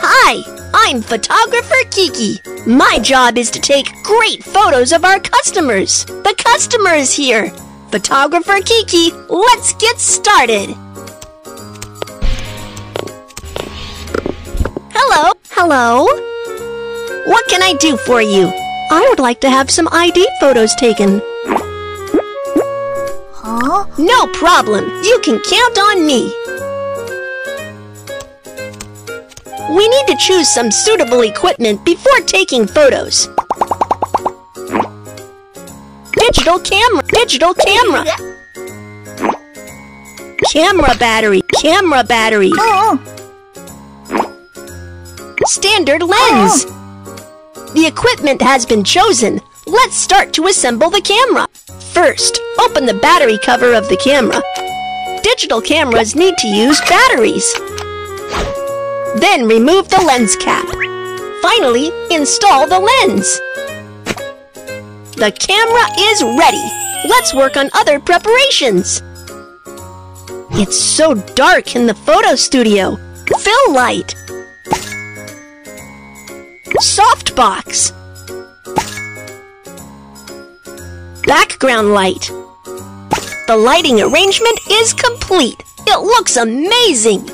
Hi, I'm photographer Kiki. My job is to take great photos of our customers. The customer is here. Photographer Kiki, let's get started. Hello, hello. What can I do for you? I would like to have some ID photos taken. Huh? No problem. You can count on me. We need to choose some suitable equipment before taking photos. Digital camera, digital camera. Camera battery, camera battery. Standard lens. The equipment has been chosen. Let's start to assemble the camera. First, open the battery cover of the camera. Digital cameras need to use batteries. Then remove the lens cap. Finally, install the lens. The camera is ready. Let's work on other preparations. It's so dark in the photo studio. Fill light. Softbox. Background light. The lighting arrangement is complete. It looks amazing.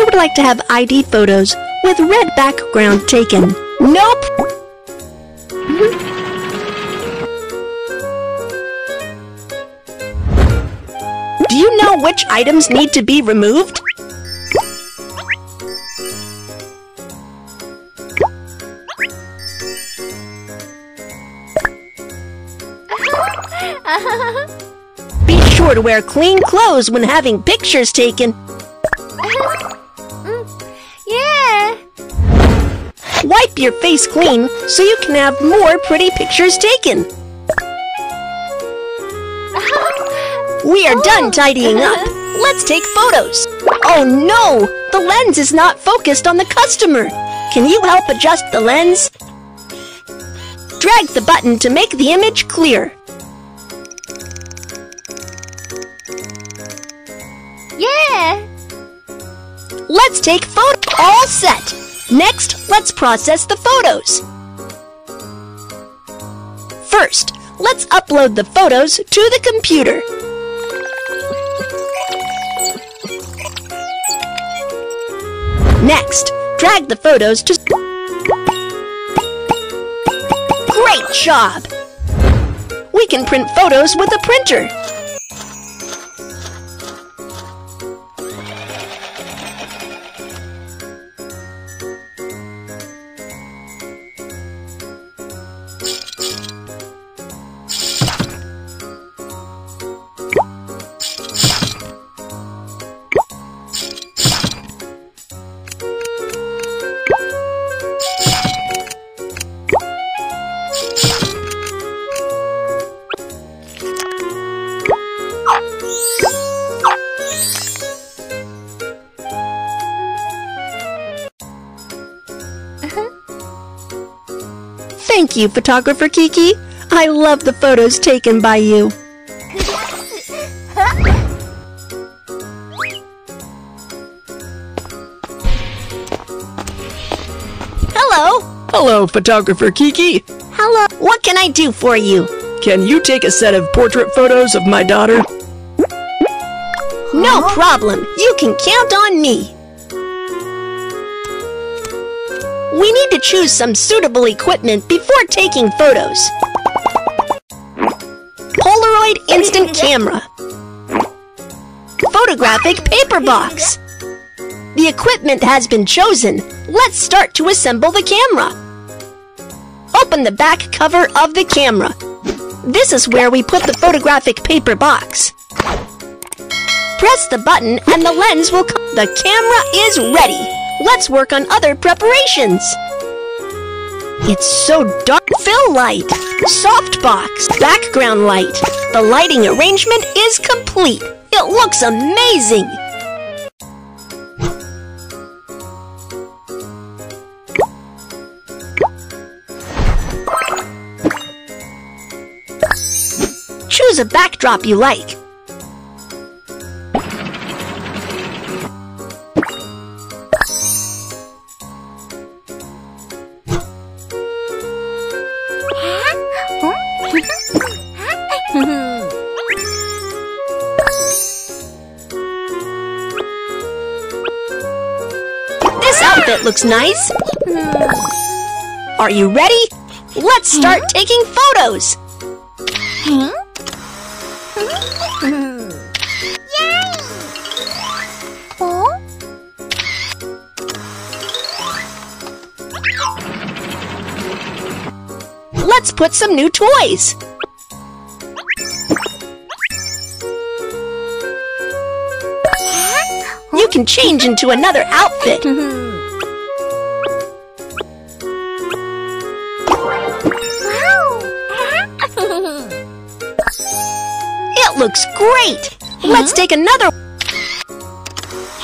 I would like to have ID photos with red background taken. Nope. Do you know which items need to be removed? Be sure to wear clean clothes when having pictures taken. Mm-hmm. yeah. Wipe your face clean so you can have more pretty pictures taken. We are done oh. tidying up. Let's take photos. Oh no! The lens is not focused on the customer. Can you help adjust the lens? Drag the button to make the image clear. Let's take photo. All set. Next, let's process the photos. First, let's upload the photos to the computer. Next, drag the photos to... Great job! We can print photos with a printer. Thank you, photographer Kiki. I love the photos taken by you. Hello. Hello, photographer Kiki. Hello. What can I do for you? Can you take a set of portrait photos of my daughter? No problem. You can count on me. We need to choose some suitable equipment before taking photos. Polaroid instant camera. Photographic paper box. The equipment has been chosen. Let's start to assemble the camera. Open the back cover of the camera. This is where we put the photographic paper box. Press the button and the lens will come. The camera is ready. Let's work on other preparations. It's so dark. Fill light, softbox, background light. The lighting arrangement is complete. It looks amazing. Choose a backdrop you like. Outfit looks nice. Are you ready? Let's start hmm? taking photos. 어? Let's put some new toys. You can change into another outfit. Hmm. looks great! Huh? Let's take another.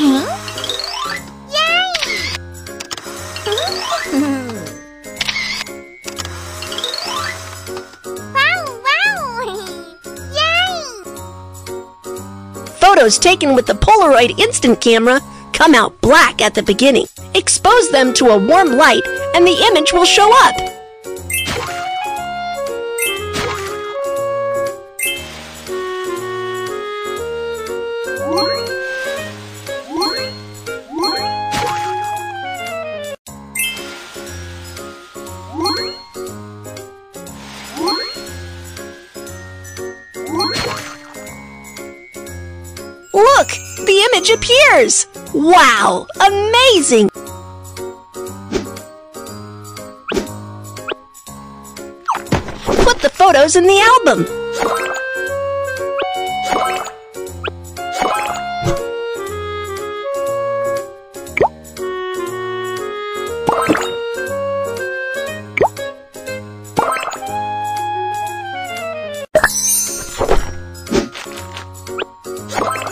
Huh? photos taken with the Polaroid instant camera come out black at the beginning. Expose them to a warm light and the image will show up. Appears. Wow, amazing. Put the photos in the album. 예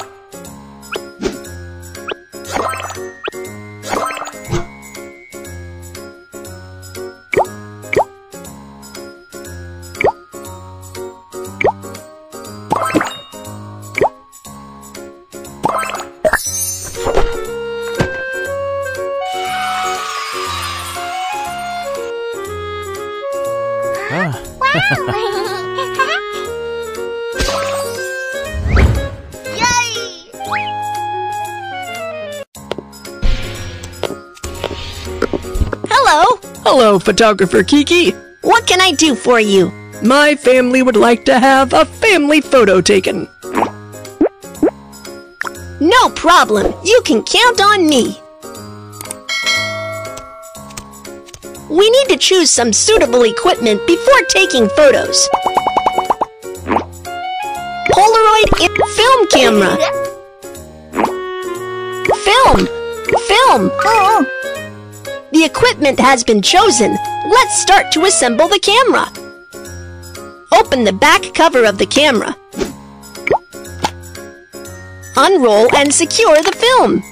Hello, Hello, photographer Kiki. what can I do for you? My family would like to have a family photo taken. No problem. You can count on me. We need to choose some suitable equipment before taking photos. Polaroid film camera. Film. Film. 어, The equipment has been chosen. Let's start to assemble the camera. Open the back cover of the camera. Unroll and secure the film.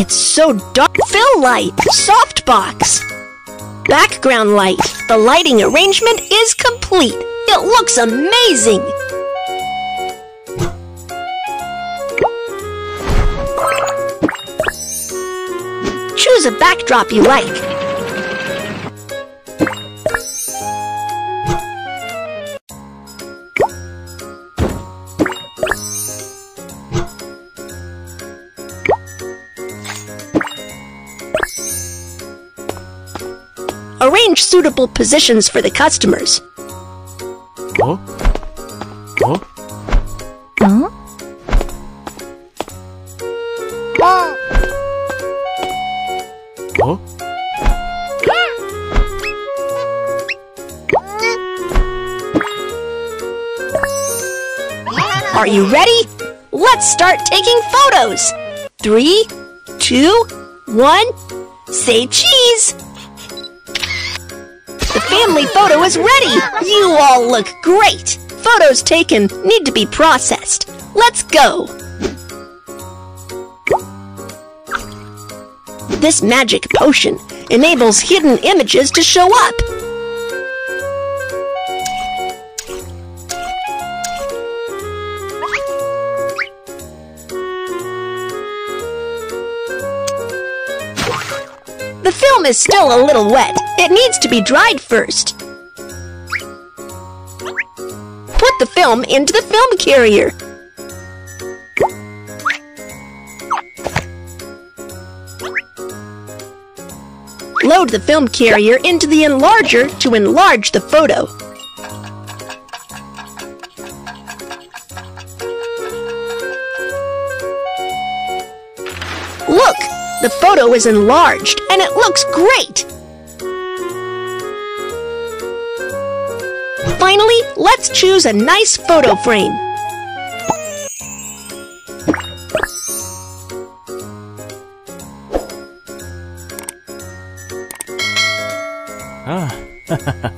It's so dark. Fill light. Softbox. Background light. The lighting arrangement is complete. It looks amazing. Choose a backdrop you like. suitable positions for the customers. Huh? Huh? Are you ready? Let's start taking photos! Three, two, one, say cheese! Family photo is ready. You all look great. Photos taken need to be processed. Let's go. This magic potion enables hidden images to show up. The film is still a little wet. It needs to be dried first. Put the film into the film carrier. Load the film carrier into the enlarger to enlarge the photo. photo is enlarged, and it looks great! Finally, let's choose a nice photo frame. Ah.